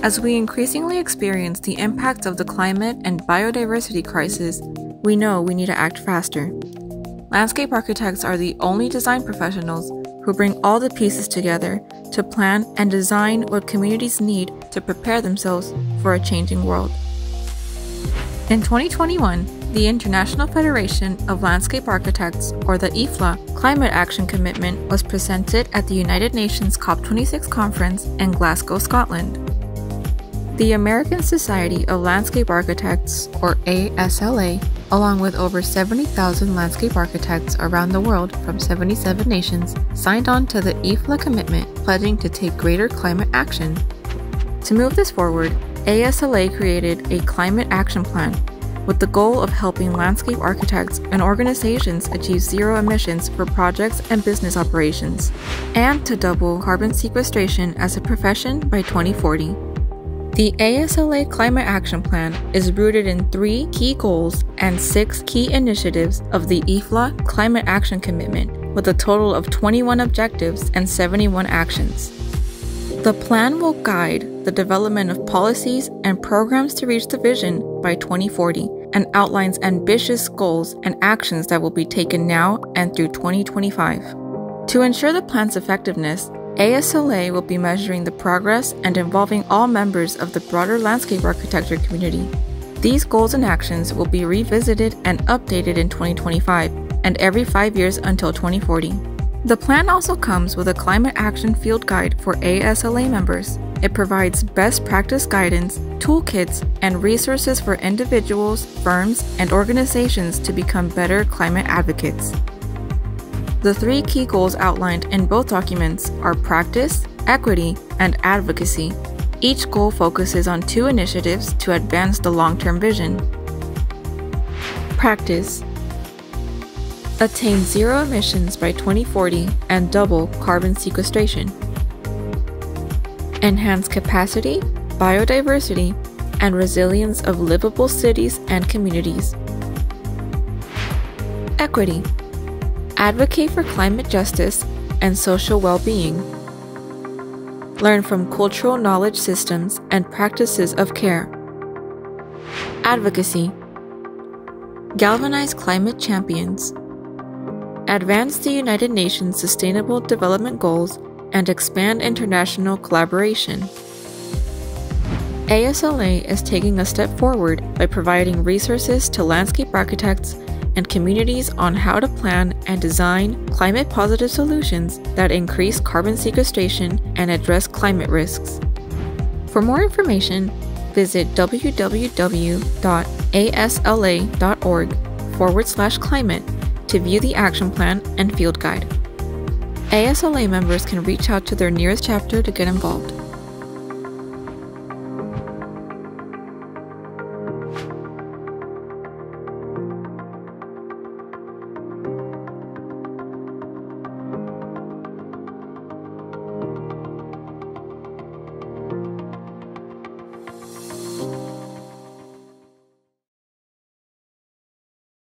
As we increasingly experience the impacts of the climate and biodiversity crisis, we know we need to act faster. Landscape architects are the only design professionals who bring all the pieces together to plan and design what communities need to prepare themselves for a changing world. In 2021, the International Federation of Landscape Architects, or the IFLA, climate action commitment was presented at the United Nations COP26 conference in Glasgow, Scotland. The American Society of Landscape Architects, or ASLA, along with over 70,000 landscape architects around the world from 77 nations, signed on to the IFLA commitment, pledging to take greater climate action. To move this forward, ASLA created a climate action plan with the goal of helping landscape architects and organizations achieve zero emissions for projects and business operations, and to double carbon sequestration as a profession by 2040. The ASLA Climate Action Plan is rooted in three key goals and six key initiatives of the IFLA Climate Action Commitment, with a total of 21 objectives and 71 actions. The plan will guide the development of policies and programs to reach the vision by 2040 and outlines ambitious goals and actions that will be taken now and through 2025. To ensure the plan's effectiveness, ASLA will be measuring the progress and involving all members of the broader landscape architecture community. These goals and actions will be revisited and updated in 2025 and every five years until 2040. The plan also comes with a climate action field guide for ASLA members. It provides best practice guidance, toolkits, and resources for individuals, firms, and organizations to become better climate advocates. The three key goals outlined in both documents are practice, equity, and advocacy. Each goal focuses on two initiatives to advance the long term vision. Practice Attain zero emissions by 2040 and double carbon sequestration. Enhance capacity, biodiversity, and resilience of livable cities and communities. Equity advocate for climate justice and social well being. Learn from cultural knowledge systems and practices of care. Advocacy Galvanize climate champions. Advance the United Nations Sustainable Development Goals and expand international collaboration. ASLA is taking a step forward by providing resources to landscape architects and communities on how to plan and design climate positive solutions that increase carbon sequestration and address climate risks. For more information, visit www.asla.org forward slash climate to view the action plan and field guide. ASLA members can reach out to their nearest chapter to get involved.